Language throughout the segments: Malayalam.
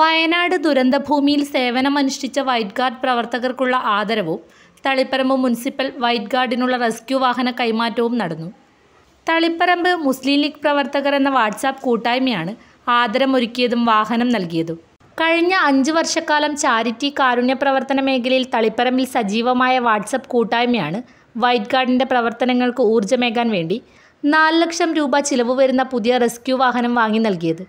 വയനാട് ദുരന്തഭൂമിയിൽ സേവനമനുഷ്ഠിച്ച വൈറ്റ് ഗാർഡ് പ്രവർത്തകർക്കുള്ള ആദരവും തളിപ്പറമ്പ് മുനിസിപ്പൽ വൈറ്റ് ഗാർഡിനുള്ള റെസ്ക്യൂ വാഹന കൈമാറ്റവും നടന്നു. തളിപ്പറമ്പ് മുസ്ലിം ലീഗ് പ്രവർത്തകർ എന്ന വാട്സാപ്പ് കൂട്ടായ്മയാണ് ആദരമൊരുക്കിയതും വാഹനം നൽകിയതും. കഴിഞ്ഞ അഞ്ച് വർഷക്കാലം ചാരിറ്റി കാരുണ്യ പ്രവർത്തന മേഖലയിൽ തളിപ്പറമ്പിൽ സജീവമായ വാട്സപ്പ് കൂട്ടായ്മയാണ് വൈറ്റ് ഗാർഡിന്റെ പ്രവർത്തനങ്ങൾക്ക് ഊർജമേകാൻ വേണ്ടി നാല് ലക്ഷം രൂപ ചിലവ് വരുന്ന പുതിയ റെസ്ക്യൂ വാഹനം വാങ്ങി നൽകിയത്.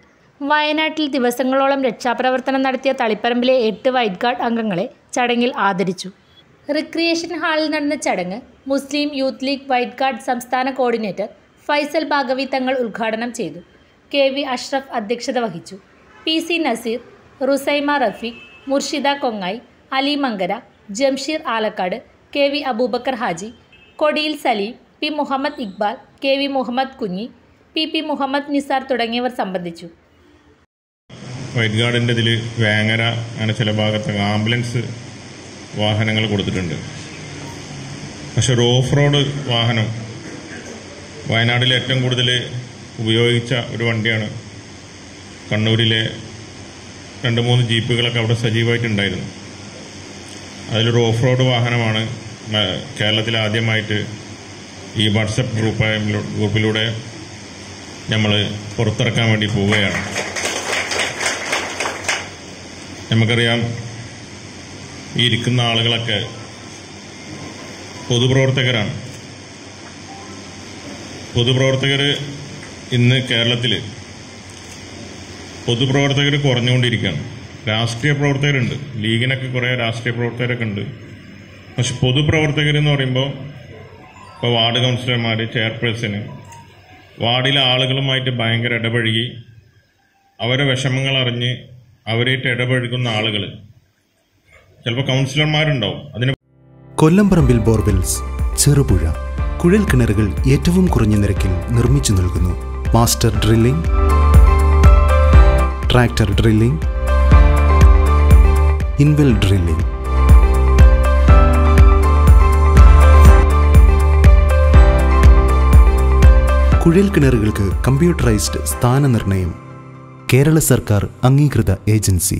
വയനാട്ടിൽ ദിവസങ്ങളോളം രക്ഷാപ്രവർത്തനം നടത്തിയ തളിപ്പറമ്പിലെ എട്ട് വൈറ്റ് ഗാർഡ് അംഗങ്ങളെ ചടങ്ങിൽ ആദരിച്ചു. റിക്രിയേഷൻ ഹാളിൽ നടന്ന ചടങ്ങ് മുസ്ലിം യൂത്ത് ലീഗ് വൈറ്റ് ഗാർഡ് സംസ്ഥാന കോർഡിനേറ്റർ ഫൈസൽ ഭാഗവി തങ്ങൾ ഉദ്ഘാടനം ചെയ്തു. കെ വി അഷ്റഫ് അധ്യക്ഷത വഹിച്ചു. P C Naseer Rusaima Rafeeq Murshida Kongayi Ali Mankara Jamsheer Alakkad K V Abubakar Haji Kodiyil Saleem P Muhammad Iqbal K V Muhammad Kunhi P P Muhammad Nisar തുടങ്ങിയവർ സംബന്ധിച്ചു. വൈറ്റ് ഗാർഡിന്റെ ഇതിൽ വേങ്ങര അങ്ങനെ ചില ഭാഗത്തൊക്കെ ആംബുലൻസ് വാഹനങ്ങൾ കൊടുത്തിട്ടുണ്ട്. പക്ഷെ ഒരു ഓഫ് റോഡ് വാഹനം വയനാട്ടിൽ ഏറ്റവും കൂടുതൽ ഉപയോഗിച്ച ഒരു വണ്ടിയാണ്. കണ്ണൂരിലെ രണ്ട് മൂന്ന് ജീപ്പുകളൊക്കെ അവിടെ സജീവമായിട്ടുണ്ടായിരുന്നു. അതിലൊരു ഓഫ് റോഡ് വാഹനമാണ് കേരളത്തിൽ ആദ്യമായിട്ട് ഈ വാട്സപ്പ് ഗ്രൂപ്പ് ഗ്രൂപ്പിലൂടെ നമ്മൾ പുറത്തിറക്കാൻ വേണ്ടി പോവുകയാണ്. നമുക്കറിയാം ഈ ഇരിക്കുന്ന ആളുകളൊക്കെ പൊതുപ്രവർത്തകരാണ്. പൊതുപ്രവർത്തകർ ഇന്ന് കേരളത്തിൽ പൊതുപ്രവർത്തകർ കുറഞ്ഞുകൊണ്ടിരിക്കുകയാണ്. രാഷ്ട്രീയ പ്രവർത്തകരുണ്ട്. ലീഗിനൊക്കെ കുറേ രാഷ്ട്രീയ പ്രവർത്തകരൊക്കെ ഉണ്ട്. പക്ഷെ പൊതുപ്രവർത്തകർ എന്ന് പറയുമ്പോൾ ഇപ്പോൾ വാർഡ് കൗൺസിലർമാർ ചെയർപേഴ്സന് വാർഡിലെ ആളുകളുമായിട്ട് ഭയങ്കര ഇടപഴകി അവരെ വിഷമങ്ങൾ അറിഞ്ഞ് അവരായിട്ട് ഇടപഴകുന്ന ആളുകൾ ചിലപ്പോൾ കൗൺസിലർമാരുണ്ടാവും. അതിന് കൊല്ലംപറമ്പിൽ ബോർവെൽസ് ചെറുപുഴ കുഴൽ കിണറുകൾ ഏറ്റവും കുറഞ്ഞ നിരക്കിൽ നിർമ്മിച്ചു നൽകുന്നു. Master drilling tractor drilling ഇൻവെൽ drilling. കുഴൽ കിണറുകൾക്ക് കമ്പ്യൂട്ടറൈസ്ഡ് സ്ഥാനനിർണയം കേരള സർക്കാർ അംഗീകൃത ഏജൻസി.